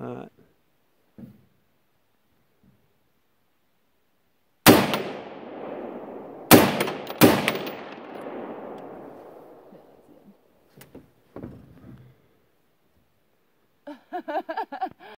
Uh, Ha ha ha!